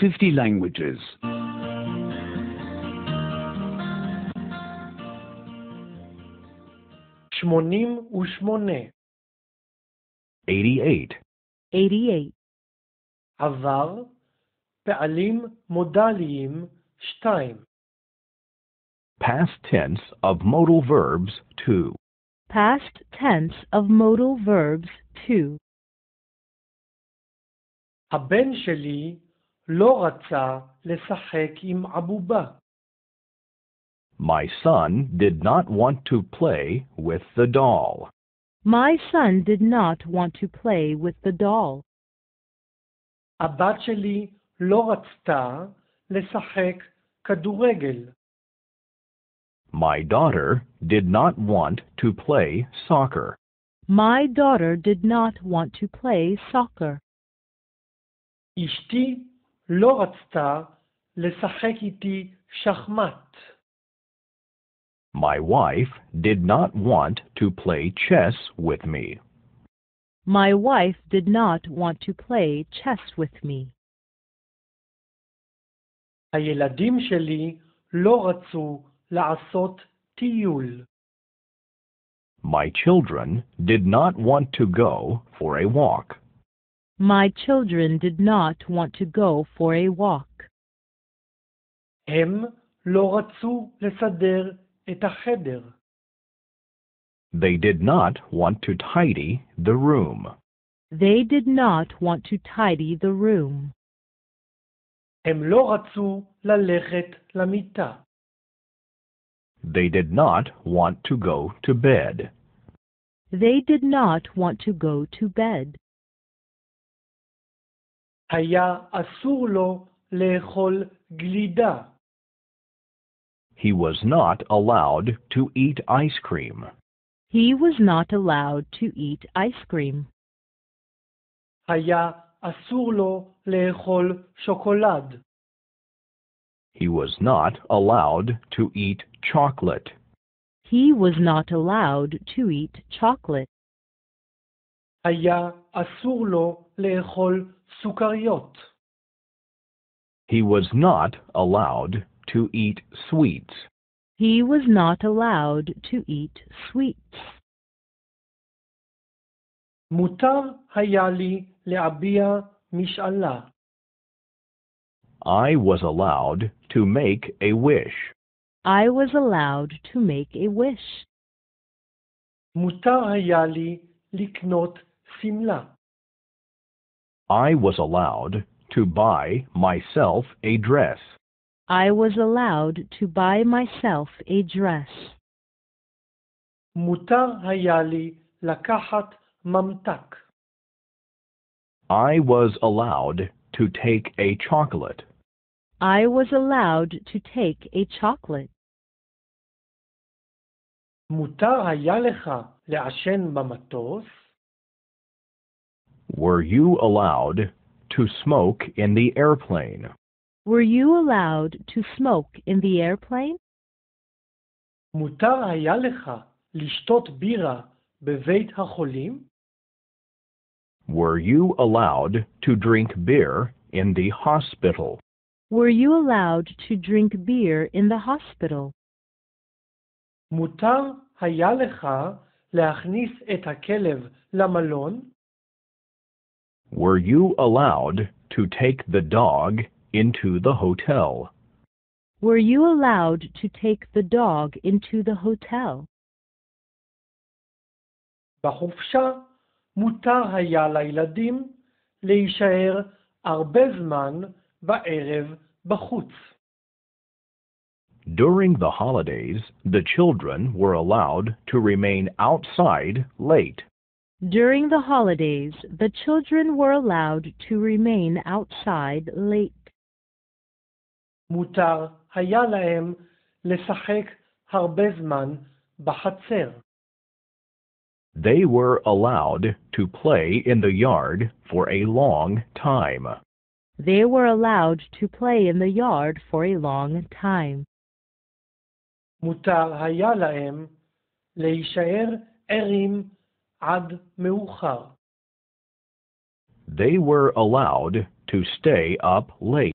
50 languages. 88. 88. 88. עבר, פעלים מודליים 2. Past tense of modal verbs 2. Past tense of modal verbs 2. הבן שלי לא רצה לשחק עם עבובה. My son did not want to play with the doll. My son did not want to play with the doll. הבת שלי לא רצתה לשחק כדורגל. My daughter did not want to play soccer. My daughter did not want to play soccer. אשתי לא רצתה לשחק איתי שחמט. My wife did not want to play chess with me. My wife did not want to play chess with me. הילדים שלי לא רצו לעשות טיול. My children did not want to go for a walk. My children did not want to go for a walk. הם לא רצו לסדר את החדר. They did not want to tidy the room. They did not want to tidy the room. הם לא רצו ללכת למיטה. They did not want to go to bed. They did not want to go to bed. היה אסור לו לאכול גלידה. He was not allowed to eat ice cream. He was not allowed to eat ice cream. היה אסור לו לאכול שוקולד. He was not allowed to eat chocolate. He was not allowed to eat chocolate. היה אסור לו לאכול סוכריות. He was not allowed to eat sweets. He was not allowed to eat sweets. מותר היה לי להביע משאלה. I was allowed to make a wish. I was allowed to make a wish. מותר היה לי לקנות שמלה. I was allowed to buy myself a dress. I was allowed to buy myself a dress. מותר היה לי לקחת ממתק. I was allowed to take a chocolate. I was allowed to take a chocolate. מותר היה לך לעשן במטוס? Were you allowed to smoke in the airplane? Were you allowed to smoke in the airplane? מותר היה לך לשתות בירה בבית החולים? Were you allowed to drink beer in the hospital? Were you allowed to drink beer in the hospital? מותר היה לך להכניס את הכלב למלון? Were you allowed to take the dog into the hotel? Were you allowed to take the dog into the hotel? בחופשה מותר היה לילדים להישאר הרבה זמן בערב בחוץ. During the holidays, the children were allowed to remain outside late. During the holidays, the children were allowed to remain outside late. מותר היה להם לשחק הרבה זמן בחצר. They were allowed to play in the yard for a long time. They were allowed to play in the yard for a long time. מותר היה להם להישאר ערים עד מאוחר. They were allowed to stay up late.